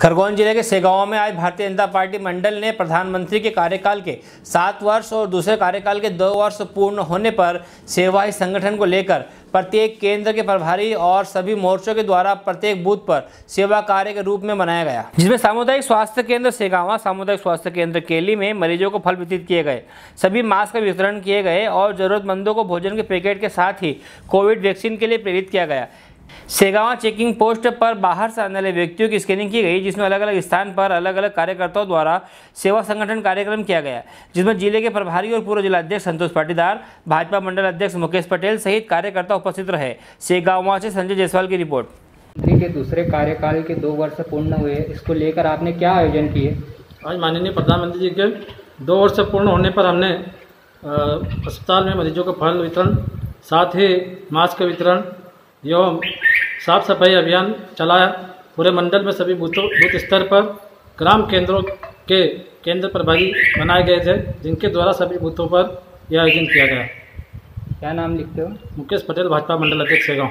खरगोन ज़िले के सेगांव में आज भारतीय जनता पार्टी मंडल ने प्रधानमंत्री के कार्यकाल के सात वर्ष और दूसरे कार्यकाल के दो वर्ष पूर्ण होने पर सेवाही संगठन को लेकर प्रत्येक केंद्र के प्रभारी और सभी मोर्चों के द्वारा प्रत्येक बूथ पर सेवा कार्य के रूप में मनाया गया। जिसमें सामुदायिक स्वास्थ्य केंद्र सेगावा, सामुदायिक स्वास्थ्य केंद्र केली में मरीजों को फल वितरित किए गए। सभी मास्क का वितरण किए गए और जरूरतमंदों को भोजन के पैकेट के साथ ही कोविड वैक्सीन के लिए प्रेरित किया गया। सेगावा चेकिंग पोस्ट पर बाहर से आने वाले व्यक्तियों की स्क्रीनिंग की गई जिसमें अलग अलग स्थान पर अलग अलग कार्यकर्ताओं द्वारा सेवा संगठन कार्यक्रम किया गया जिसमें ज़िले के प्रभारी और पूर्व जिलाध्यक्ष संतोष पाटीदार भाजपा मंडल अध्यक्ष मुकेश पटेल सहित कार्यकर्ता उपस्थित रहे। सेगावा से संजय जायसवाल की रिपोर्ट। मंत्री के दूसरे कार्यकाल के दो वर्ष पूर्ण हुए इसको लेकर आपने क्या आयोजन किए? आज माननीय प्रधानमंत्री जी के दो वर्ष पूर्ण होने पर हमने अस्पताल में मरीजों का फल वितरण साथ ही मास्क का वितरण एवं साफ़ सफ़ाई अभियान चलाया। पूरे मंडल में सभी बूथों बूथ स्तर पर ग्राम केंद्रों के केंद्र प्रभारी बनाए गए थे जिनके द्वारा सभी बूथों पर यह आयोजन किया गया। क्या नाम लिखते हो? मुकेश पटेल भाजपा मंडल अध्यक्ष सेगांव